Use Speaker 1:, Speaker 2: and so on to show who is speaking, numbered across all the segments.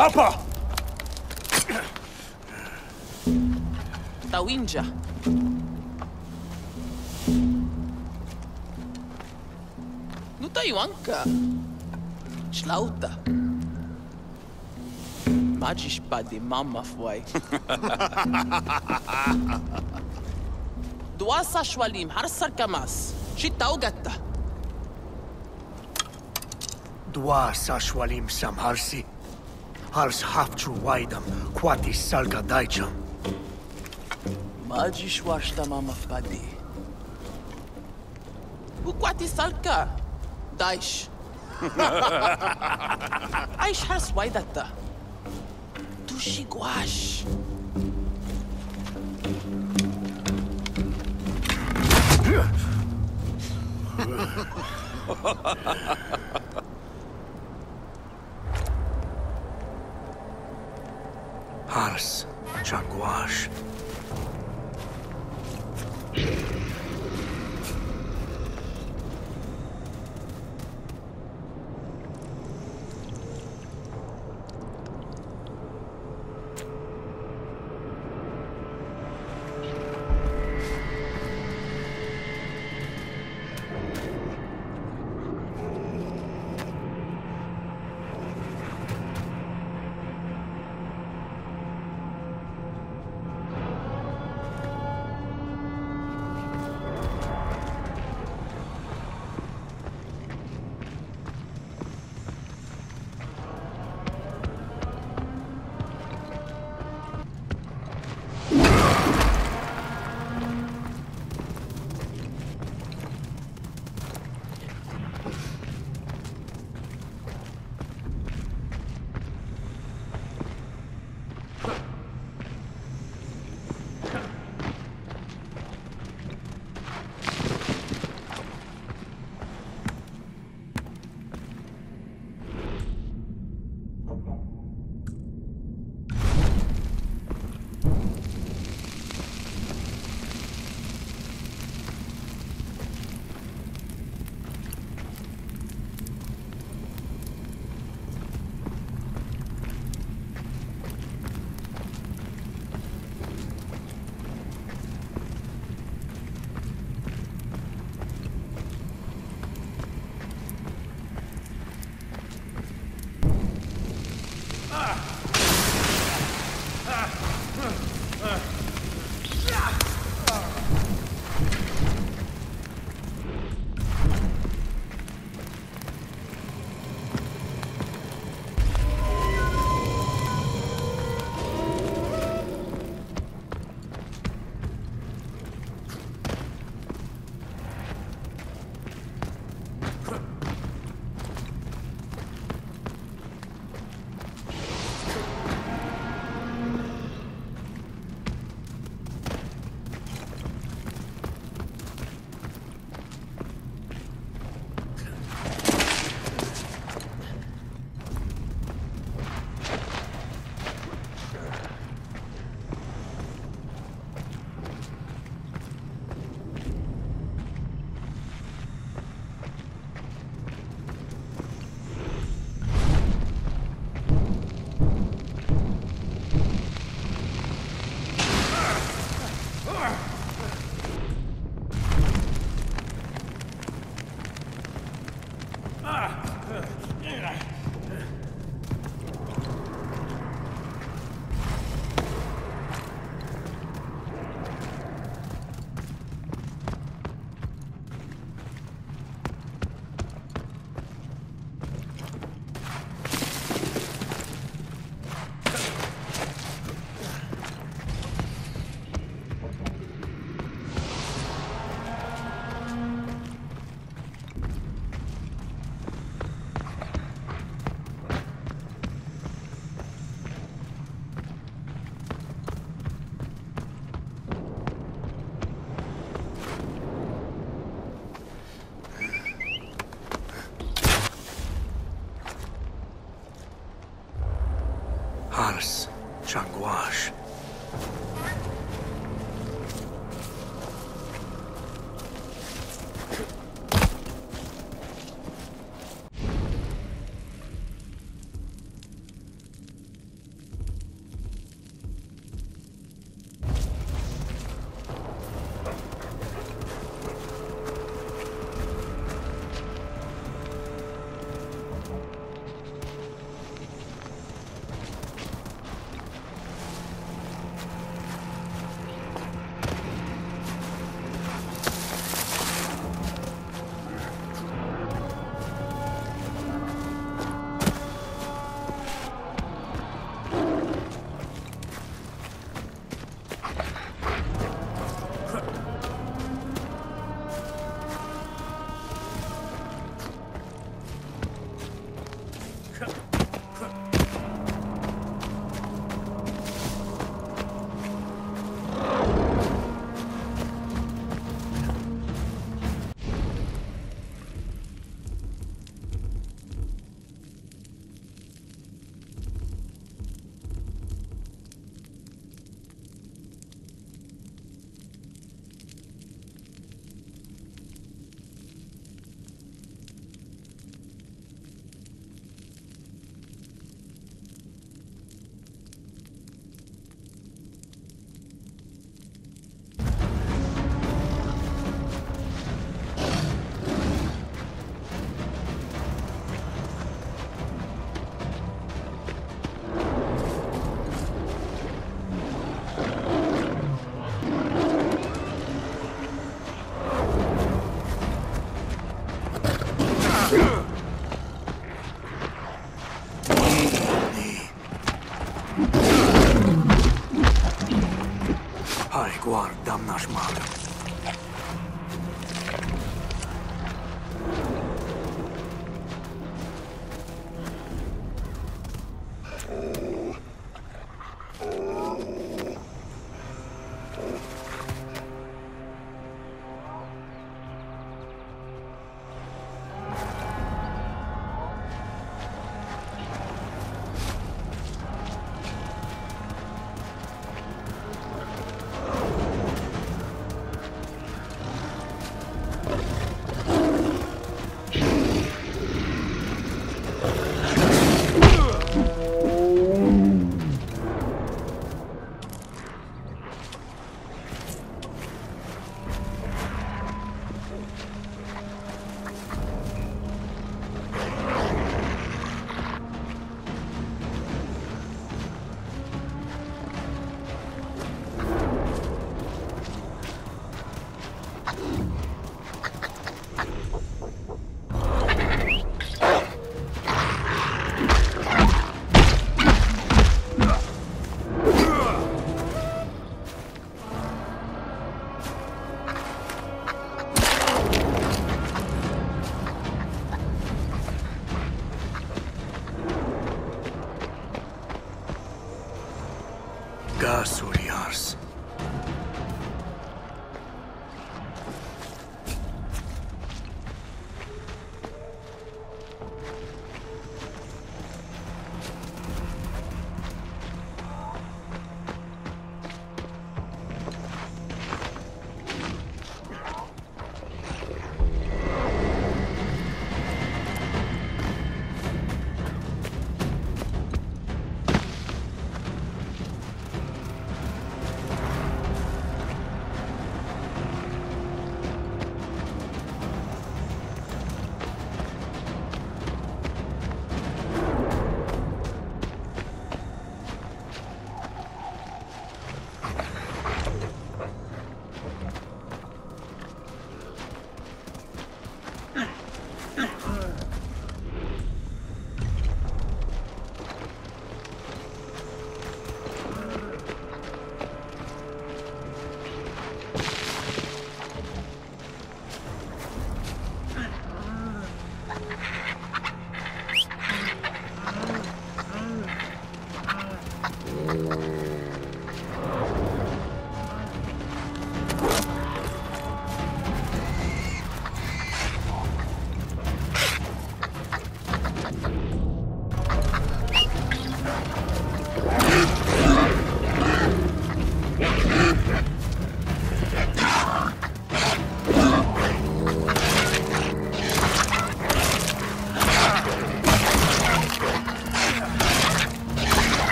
Speaker 1: Apa!
Speaker 2: Tawinja. No tayo anka. Schlauta. Magisch pa di mama fuai. Duasa shwalim harsar kamas. Shitau gatta.
Speaker 1: Dwa sashwalim samharsi. Hars hafchu waidam, kwati salga daicham.
Speaker 2: Magisch washta mama fadi. Ukwati salka. Daish. Aish hars waidatta. Tushi gwash.
Speaker 1: Hars,
Speaker 2: Mars,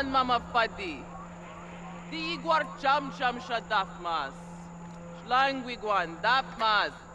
Speaker 2: Man Mama Fadi. Di Iguar Cham Cham Shadafmas. Shlangwiguan Dafmas.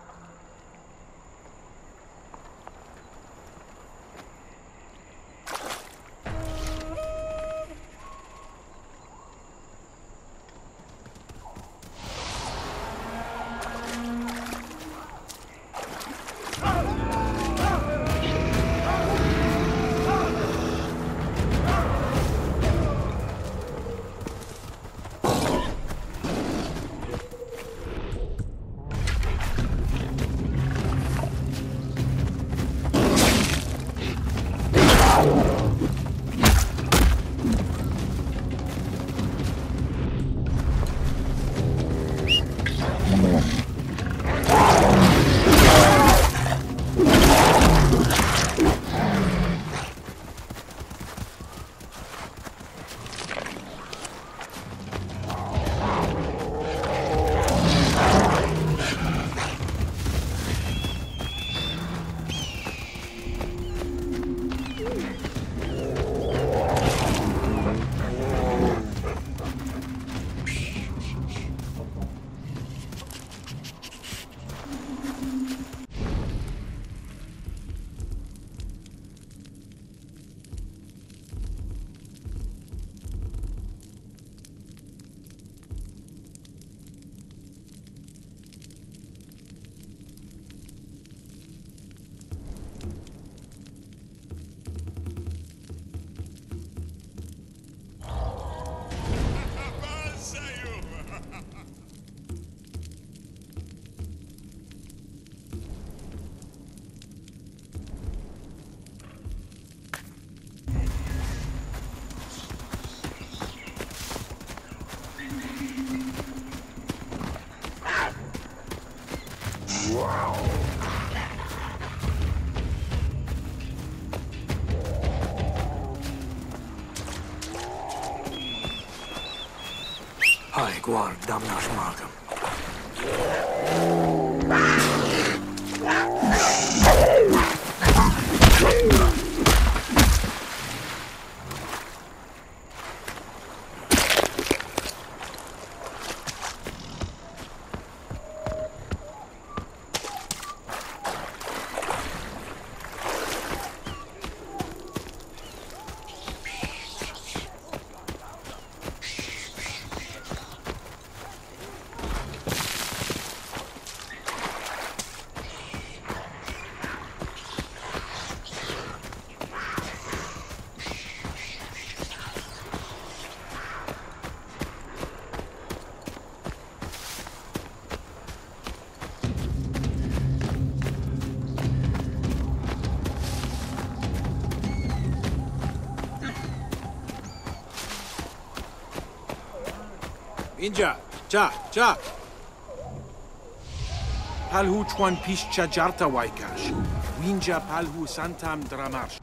Speaker 1: verdammter Schmarke.
Speaker 3: اینجا جا جا پلهو چوان پیش چا جارتا وایکاش وینجا پلهو سنتام درامارش